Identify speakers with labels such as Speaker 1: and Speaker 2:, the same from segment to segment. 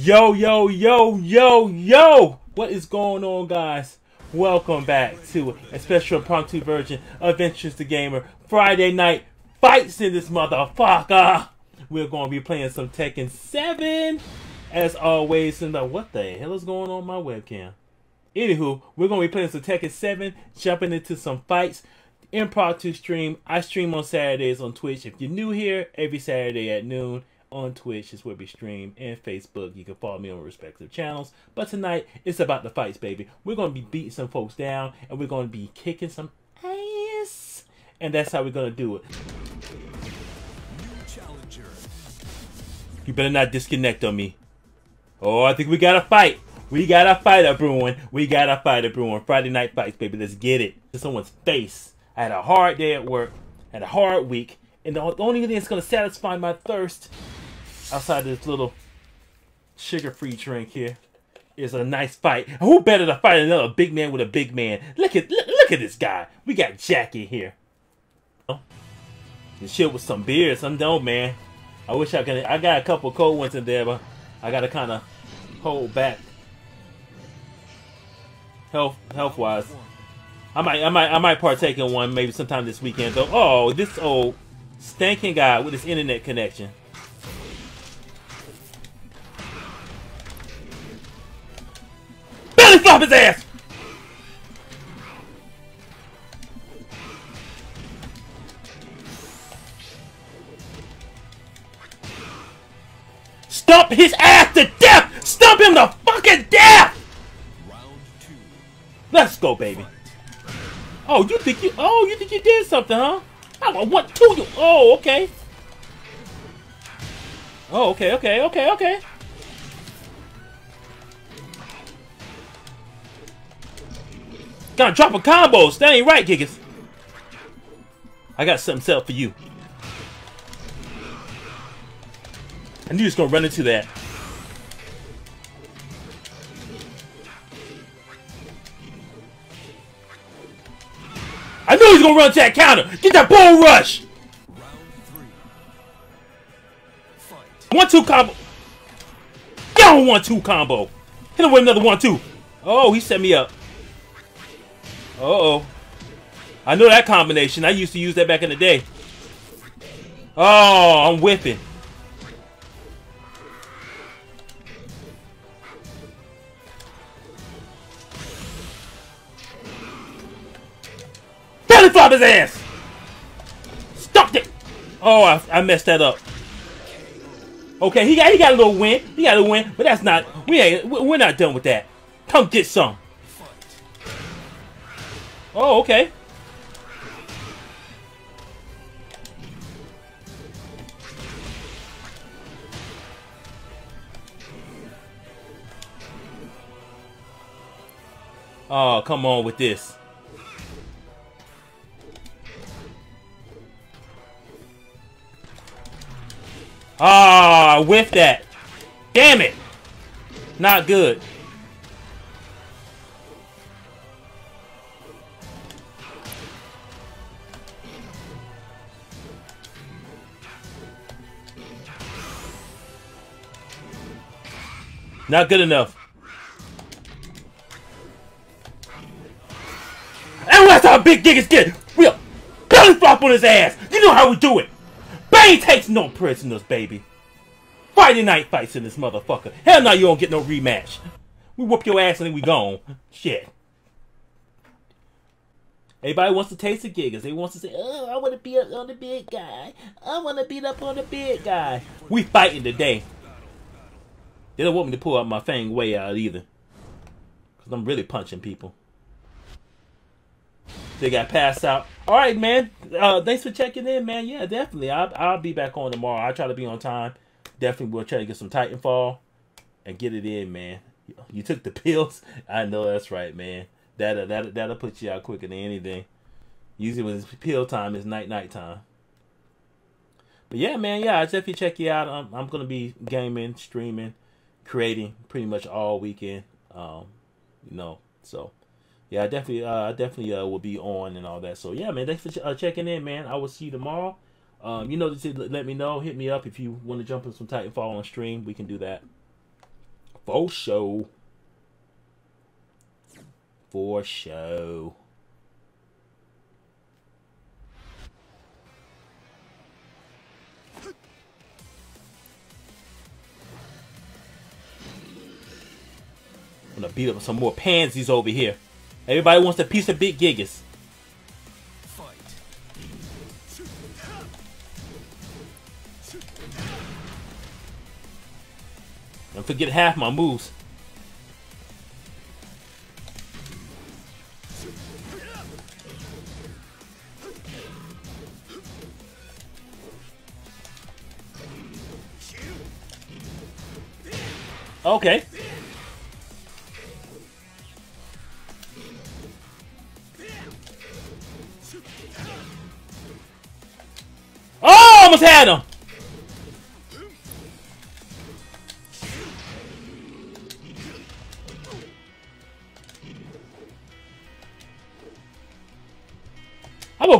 Speaker 1: Yo, yo, yo, yo, yo! What is going on, guys? Welcome back to a special impromptu version of Venturus Da Gamer Friday night fights in this motherfucker. We're going to be playing some Tekken 7 as always. And what the hell is going on my webcam? Anywho, we're going to be playing some Tekken 7, jumping into some fights. Impromptu stream. I stream on Saturdays on Twitch. If you're new here, every Saturday at noon on Twitch is where we stream and Facebook. You can follow me on respective channels. But tonight it's about the fights, baby. We're gonna be beating some folks down and we're gonna be kicking some ass. And that's how we're gonna do it. You better not disconnect on me. Oh, I think we got a fight. We got a fighter brewing. We got a fighter brewing. Friday night fights, baby. Let's get it. To someone's face. I had a hard day at work. Had a hard week. And the only thing that's to satisfy my thirst outside this little sugar-free drink here is a nice fight. Who better to fight another big man with a big man? Look at look, look at this guy. We got Jackie here. Oh, this shit with some beers. I'm done, man. I wish I could. I got a couple cold ones in there, but I got to kind of hold back. Health, health wise, I might, I might, I might partake in one maybe sometime this weekend. Though, oh, this old stinking guy with his internet connection. Belly flop his ass! Stump his ass to death! Stump him to fucking death! Let's go, baby. Oh, you think you? Oh, you think you did something, huh? I want to you. Oh, okay. Oh, okay, okay, okay, okay. Gotta drop a combos. That ain't right, Gigas. I got something set up for you. I knew he was gonna run into that. I knew he was gonna run to that counter. Get that bull rush. One two combo. On one two combo. Hit him with another one two. Oh, he set me up. Uh oh. I know that combination. I used to use that back in the day. Oh, I'm whipping. Belly flop his ass! Stop it! Oh, I, I messed that up. Okay, he got he got a little win. He got a win, but that's not we ain't we're not done with that. Come get some. Oh, okay. Oh, come on with this. Ah, with that. Damn it. Not good. Not good enough. And that's how big Gigas get. We'll belly flop on his ass. You know how we do it. Bane takes no prisoners, baby. Friday night fights in this motherfucker. Hell no, you don't get no rematch. We whoop your ass and then we gone. Shit. Everybody wants to taste the gigas. They wants to say, oh, I want to beat up on the big guy. I want to beat up on the big guy. We fighting today. They don't want me to pull out my fang way out either. Because I'm really punching people. They got passed out. All right, man. Uh, thanks for checking in, man. Yeah, definitely. I'll, I'll be back on tomorrow. I'll try to be on time. Definitely we'll try to get some Titanfall and get it in, man. You took the pills? I know that's right, man. That'll, that'll, that'll put you out quicker than anything. Usually when it's pill time, it's night, night time. But yeah, man, yeah, I'll definitely check you out. I'm, I'm going to be gaming, streaming, creating pretty much all weekend. Um, you know, so yeah, I definitely, uh, I definitely uh, will be on and all that. So yeah, man, thanks for ch- uh, checking in, man. I will see you tomorrow. Um, you know, let me know, hit me up if you want to jump in some Titanfall on stream. We can do that. For show. For show. I'm gonna beat up some more pansies over here. Everybody wants a piece of big gigas. Don't forget half my moves. Okay.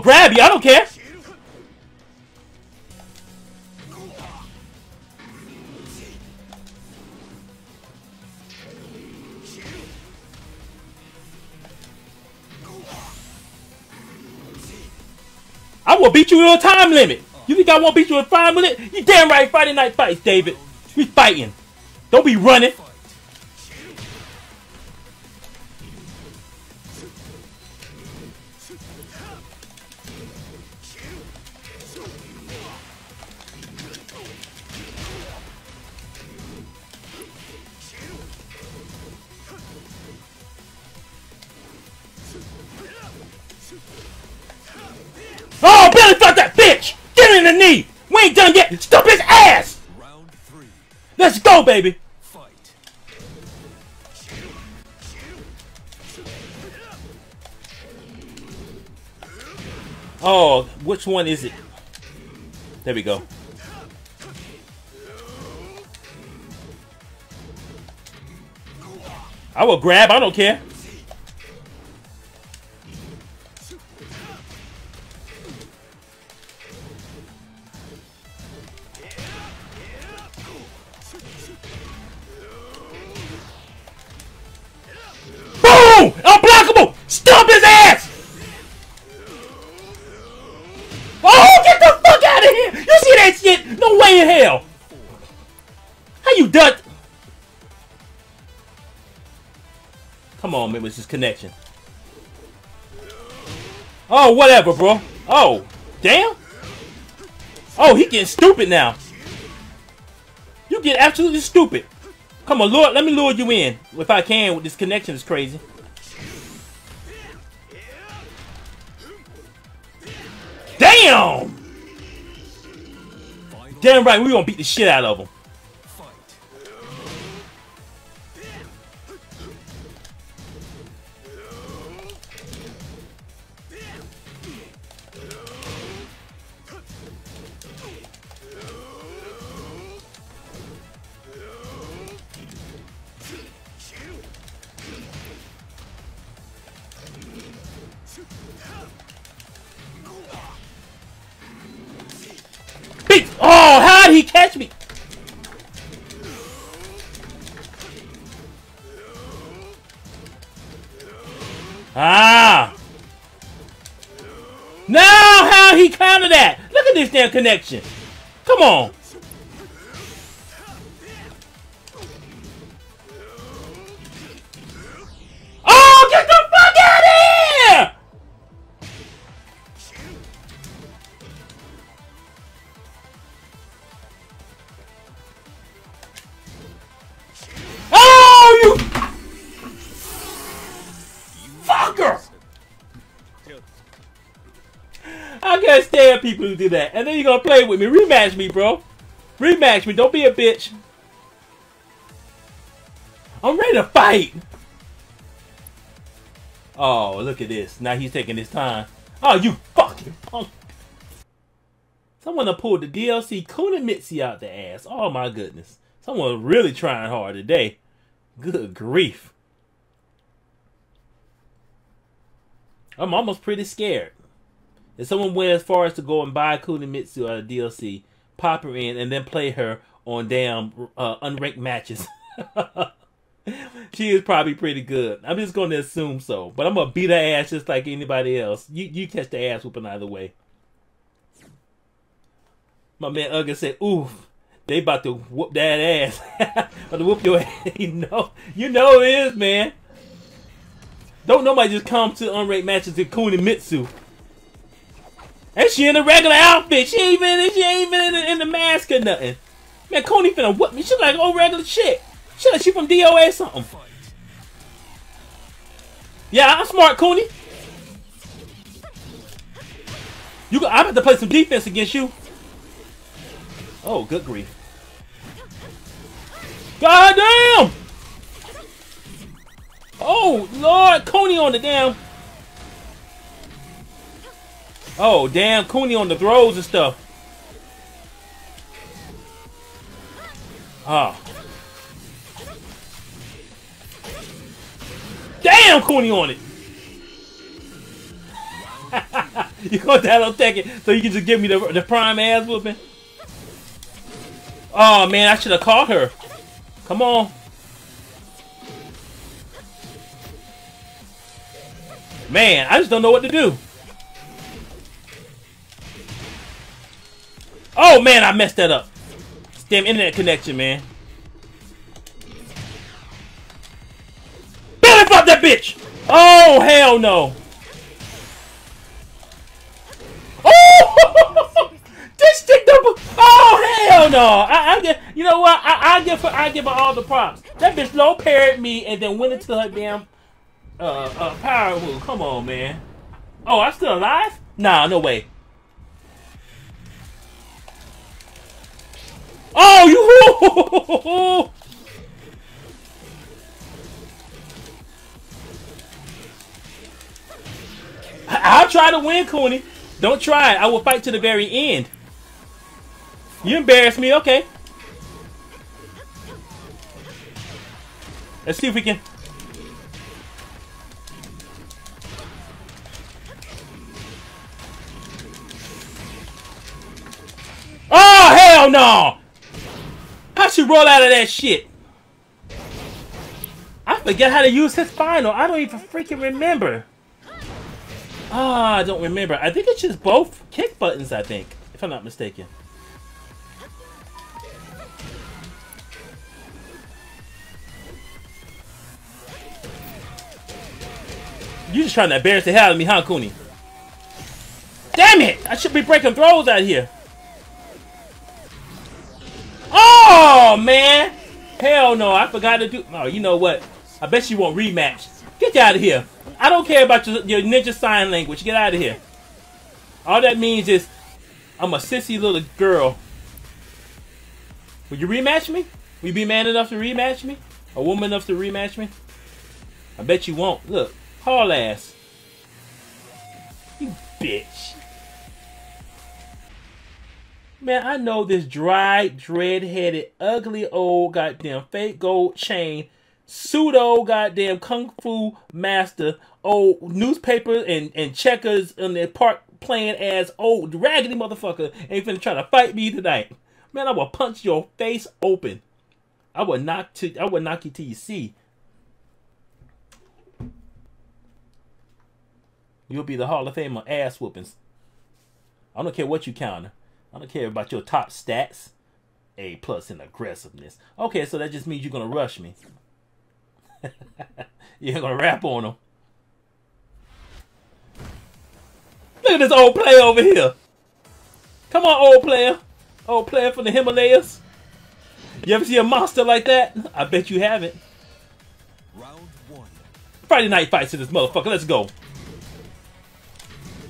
Speaker 1: Grab you. I don't care. I will beat you in a time limit. You think I won't beat you in five minutes? You damn right. Friday night fights, David. We fighting. Don't be running. Oh, Billy, fuck that bitch! Get in the knee! We ain't done yet! Stop his ass!
Speaker 2: Round three.
Speaker 1: Let's go, baby! Oh, which one is it? There we go. I will grab, I don't care. Come on, man, it's this connection. Oh, whatever, bro. Oh, damn. Oh, he getting stupid now. You get absolutely stupid. Come on, Lord, let me lure you in if I can. With this connection is crazy. Damn! Damn right, we gonna beat the shit out of him. He catch me? Ah! Now how he counter that? Look at this damn connection. Come on. People who do that. And then you're gonna play with me. Rematch me, bro. Rematch me. Don't be a bitch. I'm ready to fight. Oh, look at this. Now he's taking his time. Oh, you fucking punk. Someone pulled the DLC Kunimitsu out the ass. Oh my goodness. Someone really trying hard today. Good grief. I'm almost pretty scared. If someone went as far as to go and buy Kunimitsu uh, DLC, pop her in, and then play her on damn uh, unranked matches. she is probably pretty good. I'm just going to assume so. But I'm going to beat her ass just like anybody else. You you catch the ass whooping either way. My man Ugga said, oof. They about to whoop that ass. about to whoop your ass. you know, you know it is, man. Don't nobody just come to unranked matches to Kunimitsu. And she in a regular outfit. She ain't even, she ain't even in the, in the mask or nothing. Man, Kuni finna whoop me. She like old regular shit. She like she from DOA or something. Yeah, I'm smart, Kuni. You, I'm about to play some defense against you. Oh, good grief. God damn! Oh, Lord, Kuni on the damn. Oh, damn, Kuni on the throws and stuff. Oh. Damn, Kuni on it. you to have take it so you can just give me the, the prime ass whooping? Oh, man, I should have caught her. Come on. Man, I just don't know what to do. Oh, man, I messed that up. Damn internet connection, man. Belly fuck that bitch! Oh, hell no. Oh! this stick double. Oh, hell no. I, I get, you know what? I, I give her, I give her all the props. That bitch low parried me and then went into her damn uh, uh, power move. Come on, man. Oh, I'm still alive? Nah, no way. Oh, you! I'll try to win, Kuni. Don't try. I will fight to the very end. You embarrass me. Okay. Let's see if we can roll out of that shit? I forget how to use his final. I don't even freaking remember. Ah, oh, I don't remember. I think it's just both kick buttons, I think, if I'm not mistaken. You just trying to embarrass the hell out of me, huh, Kuni? Damn it! I should be breaking throws out here. Oh, man. Hell no. I forgot to do... Oh, you know what? I bet you won't rematch. Get out of here. I don't care about your, your ninja sign language. Get out of here. All that means is I'm a sissy little girl. Will you rematch me? Will you be man enough to rematch me? A woman enough to rematch me? I bet you won't. Look. Haul ass. You bitch. Man, I know this dry, dread-headed, ugly old goddamn fake gold chain, pseudo goddamn kung fu master, old newspaper and, and checkers in the park playing as old raggedy motherfucker ain't finna try to fight me tonight. Man, I will punch your face open. I will knock to I will knock you till you see. You'll be the Hall of Fame Famer ass whoopings. I don't care what you counter. I don't care about your top stats. A plus in aggressiveness. Okay, so that just means you're gonna rush me. you're gonna rap on him. Look at this old player over here. Come on, old player. Old player from the Himalayas. You ever see a monster like that? I bet you haven't. Round one. Friday night fights to this motherfucker. Let's go.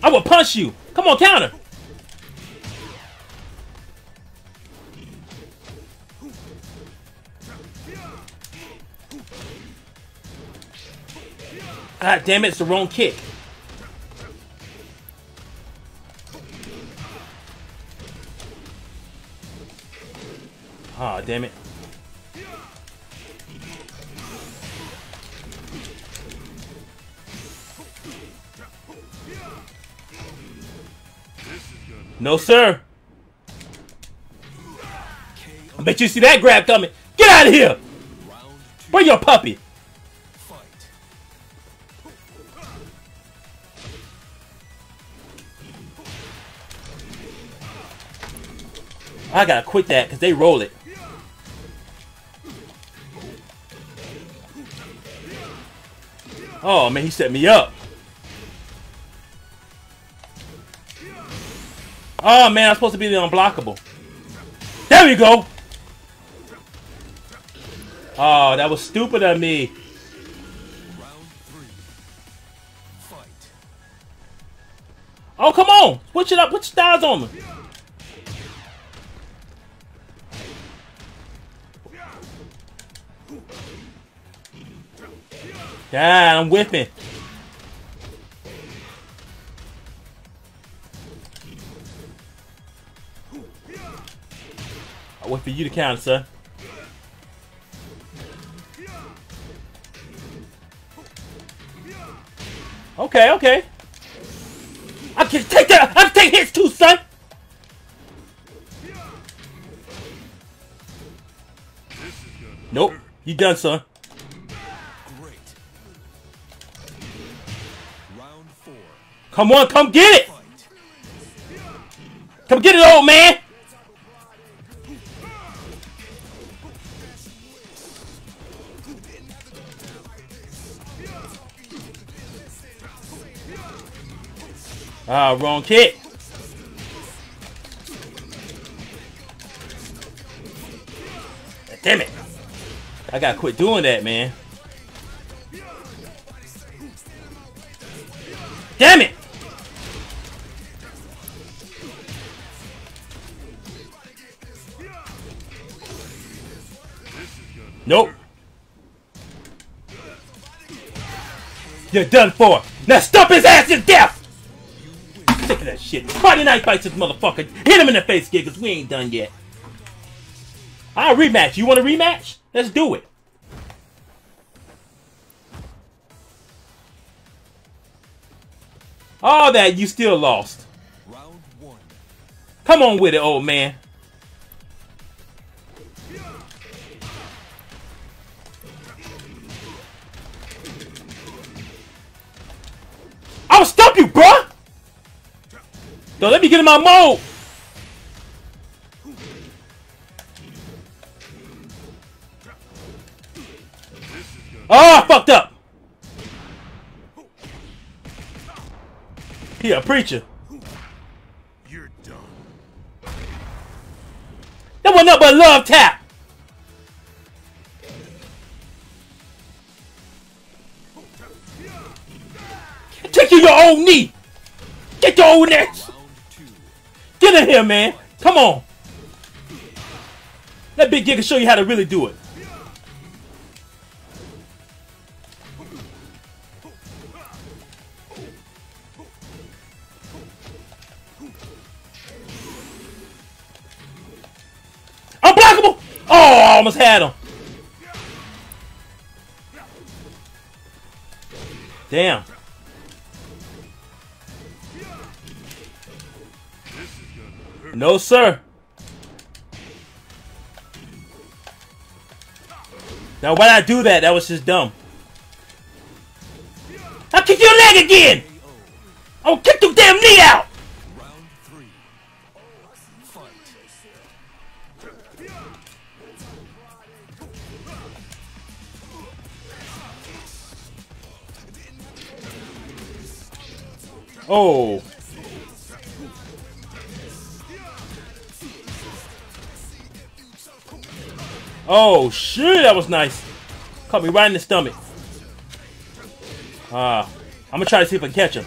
Speaker 1: I will punch you. Come on, counter. God damn it, it's the wrong kick. Ah, oh, damn it. No, sir. I bet you see that grab coming. Get out of here. Bring your puppy? I gotta quit that because they roll it. Oh man, he set me up. Oh man, I'm supposed to be the unblockable. There we go. Oh, that was stupid of me. Oh, come on. Switch it up. Put your styles on me. Yeah, I'm whipping. I wait for you to count, sir. Okay, okay. I can take that. I can take hits too, son. Nope. You done, son. Come on, come get it! Come get it, old man! Ah, wrong kick. Damn it. I gotta quit doing that, man. You're done for. Now stomp his ass to death! Sick of that shit. Friday night fights this motherfucker. Hit him in the face, kid, because we ain't done yet. I'll rematch. You want a rematch? Let's do it. All that, you still lost. Come on with it, old man. You, bruh! Don't let me get in my mode! Oh, I fucked up! He a preacher. You're done. That was nothing but love tap! Own knee! Get your old ass! Get in here, man! Come on! Let Big Giga show you how to really do it. Unblockable! Oh, I almost had him. Damn. No, sir. Now, why did I do that? That was just dumb. I'll kick your leg again! I'll kick your damn knee out! That was nice. Caught me right in the stomach. Ah, uh, I'm gonna try to see if I can catch him.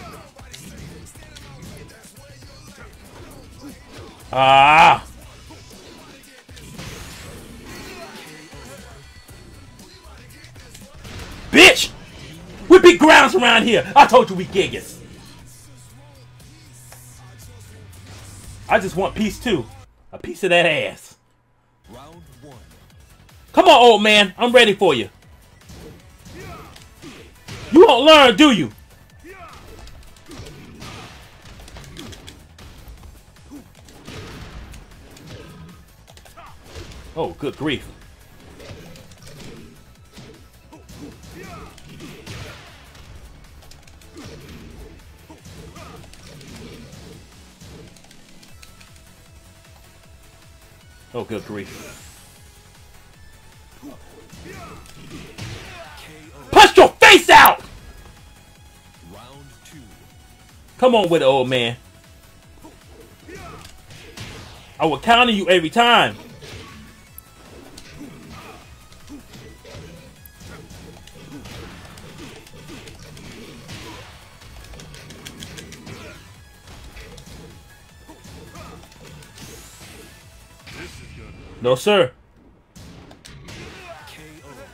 Speaker 1: Ah! Bitch! We beat grounds around here. I told you we gigas. I just want piece two. A piece of that ass. Come on, old man. I'm ready for you. You won't learn, do you? Oh, good grief. Oh, good grief. Face out!
Speaker 2: Round two.
Speaker 1: Come on with it, old man. I will counter you every time. No, sir.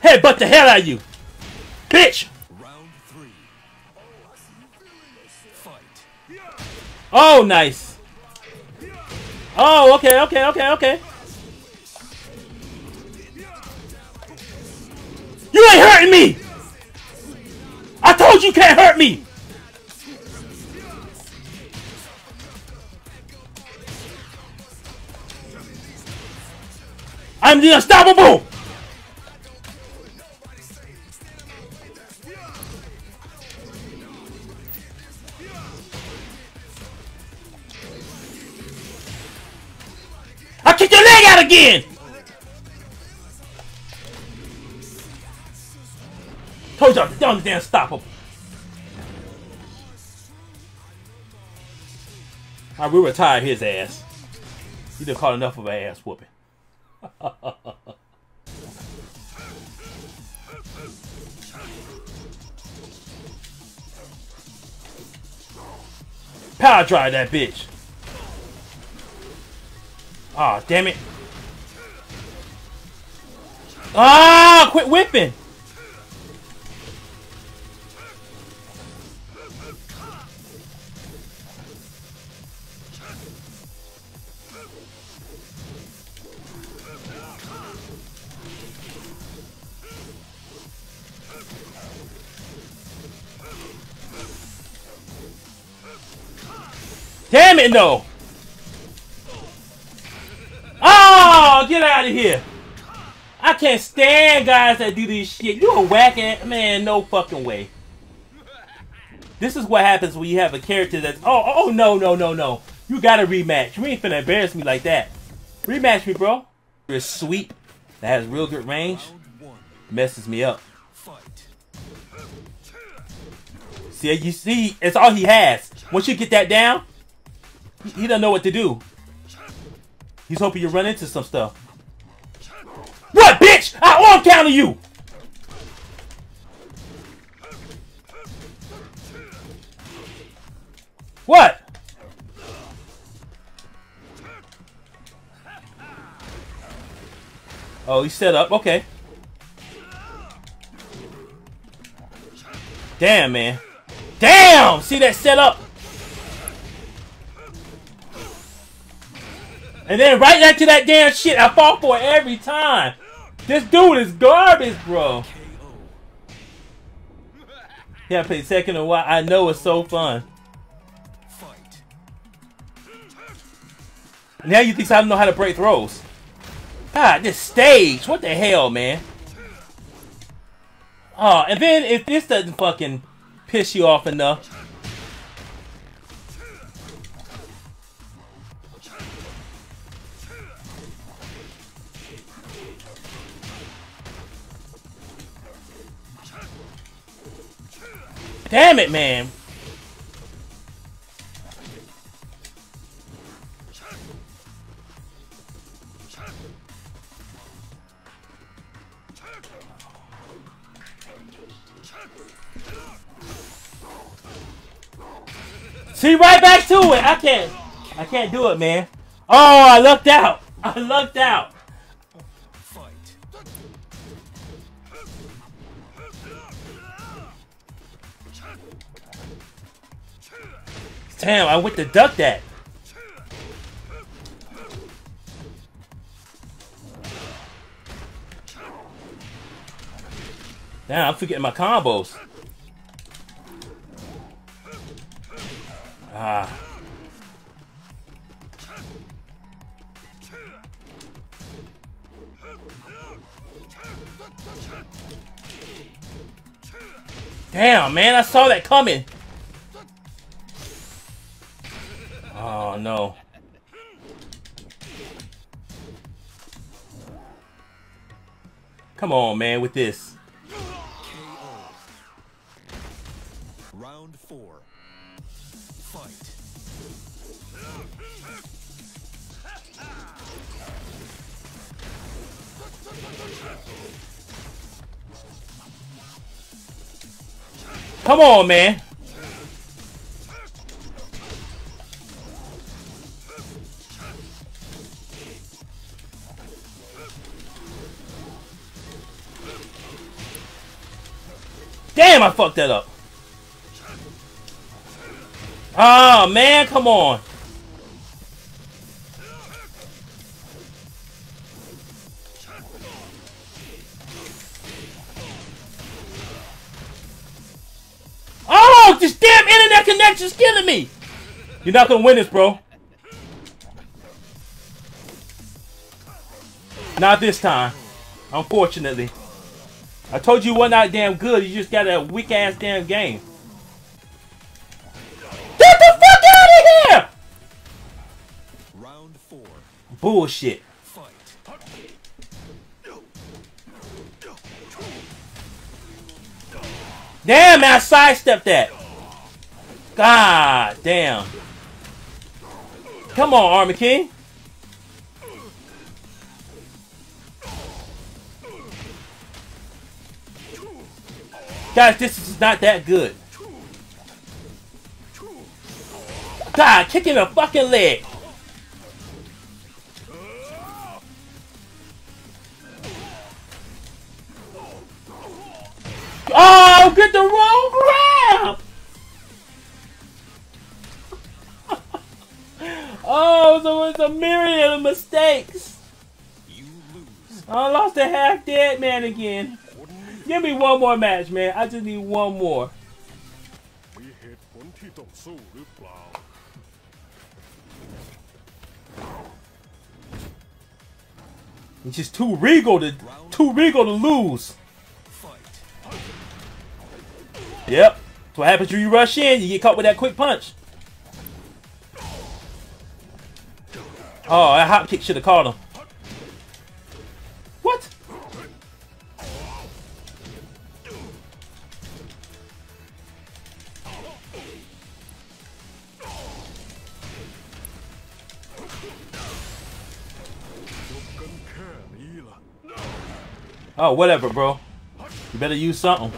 Speaker 1: Headbutt the hell out of you. Oh, nice. Oh, okay, okay, okay, okay. You ain't hurting me! I told you can't hurt me! I'm the unstoppable! I kicked your leg out again! Told y'all, the unstoppable. I will retire his ass. He done caught enough of an ass whooping. Power drive that bitch. Ah, damn it. Ah, quit whipping. Damn it, no. Out of here. I can't stand guys that do this shit. You a whack ass man, no fucking way. This is what happens when you have a character that's oh, oh oh no no no no. You gotta rematch. You ain't finna embarrass me like that. Rematch me, bro. You're sweep that has real good range. Messes me up. See, you see, it's all he has. Once you get that down, he, he doesn't know what to do. He's hoping you run into some stuff. Bitch? I arm counter you! What? Oh, he's set up. Okay. Damn, man. Damn! See that set up? And then right after that damn shit, I fall for it every time. This dude is garbage, bro. Yeah, I played second a while. I know it's so fun. Now you think I don't know how to break throws. God, this stage. What the hell, man? Oh, and then if this doesn't fucking piss you off enough. Damn it, man. See right back to it. I can't. I can't do it, man. Oh, I lucked out. I lucked out. Damn, I went to duck that. Damn, I'm forgetting my combos. Ah. Damn, man, I saw that coming. No. Come on, man, with this.
Speaker 2: KO. Round four. Fight.
Speaker 1: Come on, man. Damn, I fucked that up. Oh, man, come on. Oh, this damn internet connection's killing me. You're not gonna win this, bro. Not this time. Unfortunately. I told you were not damn good. You just got a weak ass damn game. Get the fuck out of here!
Speaker 2: Round four.
Speaker 1: Bullshit. Damn, man, I sidestepped that. God damn. Come on, Armor King. Guys, this is not that good. God, kicking the fucking leg. Oh, get the wrong grab! oh, so it's a myriad of mistakes.
Speaker 2: You lose.
Speaker 1: I lost a half dead man again. Give me one more match, man. I just need one more. It's just too regal to too regal to lose. Yep. That's what happens when you rush in, you get caught with that quick punch. Oh, that hop kick should have caught him. Oh, whatever, bro. You better use something.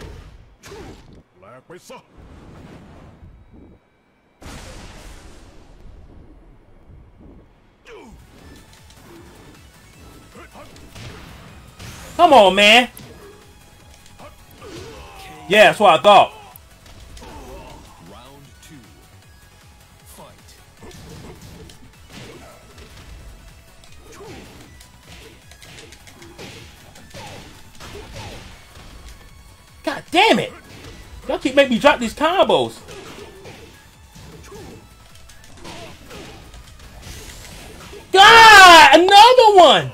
Speaker 1: Come on, man. Yeah, that's what I thought. God damn it. Y'all keep making me drop these combos. God, another one.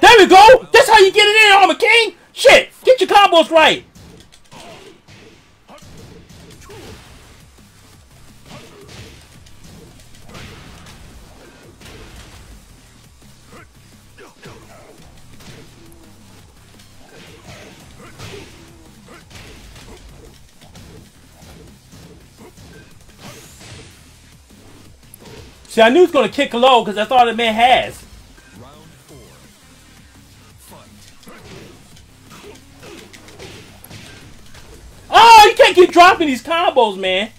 Speaker 1: There we go. That's how you get it in, Armor King. Shit, get your combos right. See, I knew he was gonna kick low because that's all the man has. Oh, you can't keep dropping these combos, man.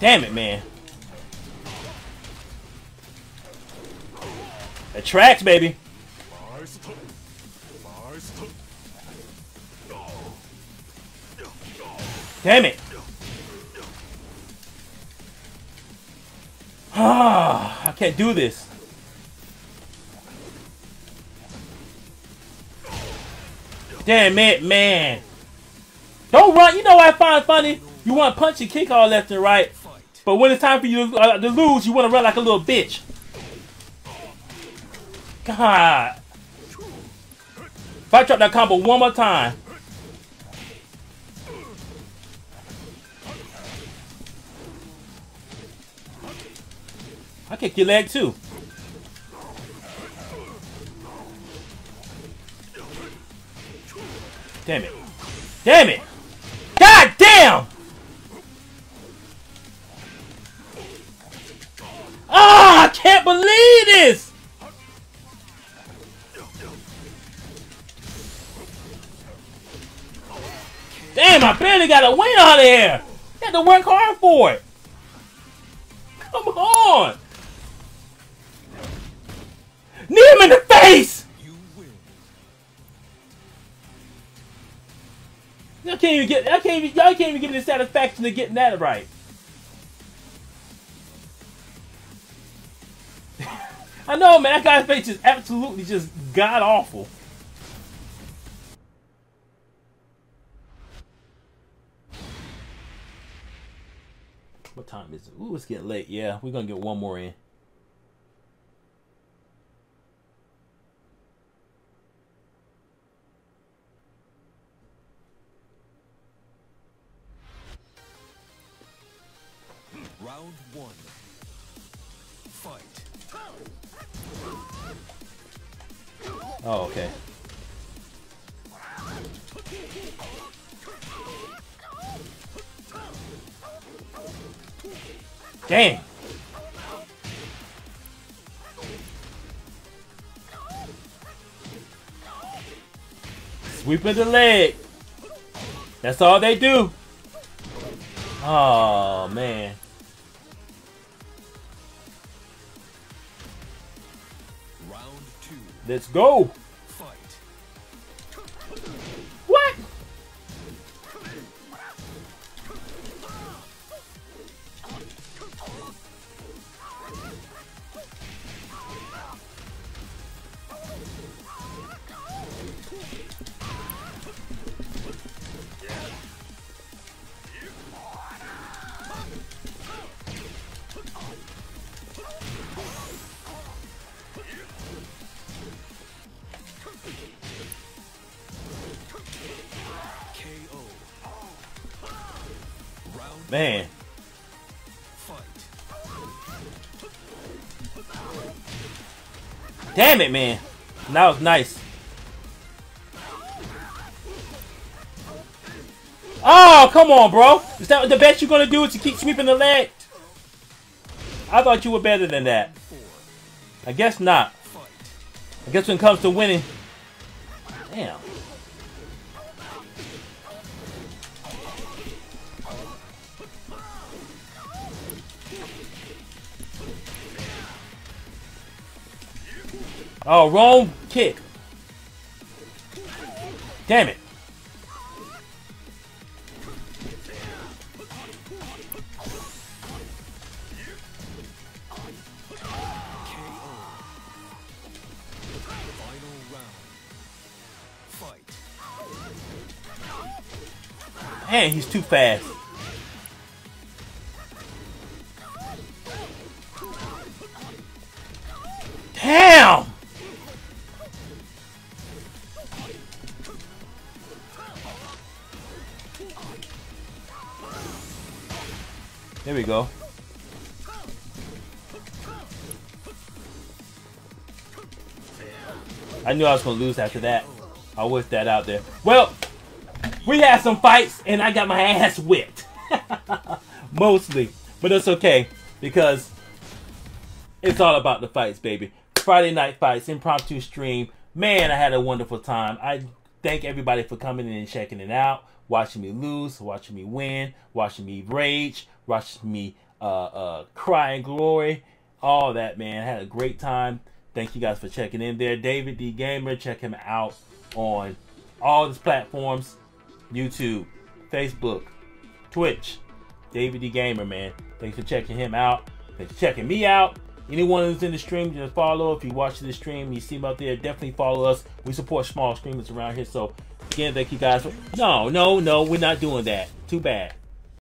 Speaker 1: Damn it, man. Attract, baby. Damn it. Ah, I can't do this. Damn it, man. Don't run. You know what I find funny? You want to punch and kick all left and right. But when it's time for you uh, to lose, you want to run like a little bitch. God. If I drop that combo one more time. I kick your leg too. Damn it. Damn it! God damn! Ah, I can't believe this! Damn, I barely got a win out of here! You had to work hard for it! Come on! Knee him in the face! Y'all can't even get. I can't even. Y'all can't even give me the satisfaction of getting that right. I know, man. That guy's face is absolutely just god awful. What time is it? Ooh, it's getting late. Yeah, we're gonna get one more in.
Speaker 2: Round one.
Speaker 1: Oh, okay. Dang. Sweeping the leg. That's all they do. Oh, man. Let's go. Damn it, man. That was nice. Oh, come on, bro. Is that the best you're going to do is to keep sweeping the leg? I thought you were better than that. I guess not. I guess when it comes to winning. Damn. Oh, wrong kick. Damn it. Man, he's too fast. Damn! There we go. I knew I was gonna lose after that. I whipped that out there. Well, we had some fights and I got my ass whipped. Mostly. But it's okay because it's all about the fights, baby. Friday night fights, impromptu stream. Man, I had a wonderful time. I thank everybody for coming in and checking it out, watching me lose, watching me win, watching me rage, watching me uh, uh, cry in glory. All that, man. I had a great time. Thank you guys for checking in there. David D Gamer, check him out on all his platforms YouTube, Facebook, Twitch. David D Gamer, man. Thanks for checking him out. Thanks for checking me out. Anyone who's in the stream, just follow. If you watch the stream, you see him out there, definitely follow us. We support small streamers around here. So, again, thank you guys. No, no, no, we're not doing that. Too bad.